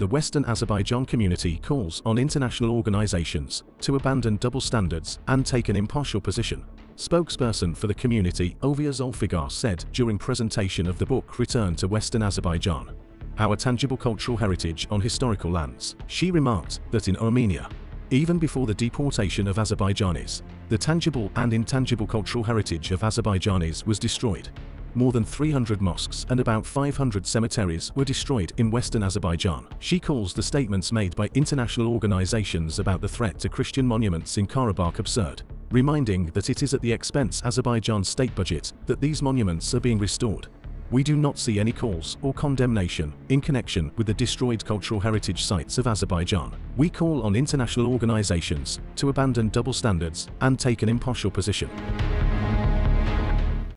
the Western Azerbaijan community calls on international organizations to abandon double standards and take an impartial position. Spokesperson for the community, Ovia Zolfigar said during presentation of the book Return to Western Azerbaijan, Our Tangible Cultural Heritage on Historical Lands. She remarked that in Armenia, even before the deportation of Azerbaijanis, the tangible and intangible cultural heritage of Azerbaijanis was destroyed. More than 300 mosques and about 500 cemeteries were destroyed in western Azerbaijan. She calls the statements made by international organizations about the threat to Christian monuments in Karabakh absurd, reminding that it is at the expense Azerbaijan's state budget that these monuments are being restored. We do not see any calls or condemnation in connection with the destroyed cultural heritage sites of Azerbaijan. We call on international organizations to abandon double standards and take an impartial position.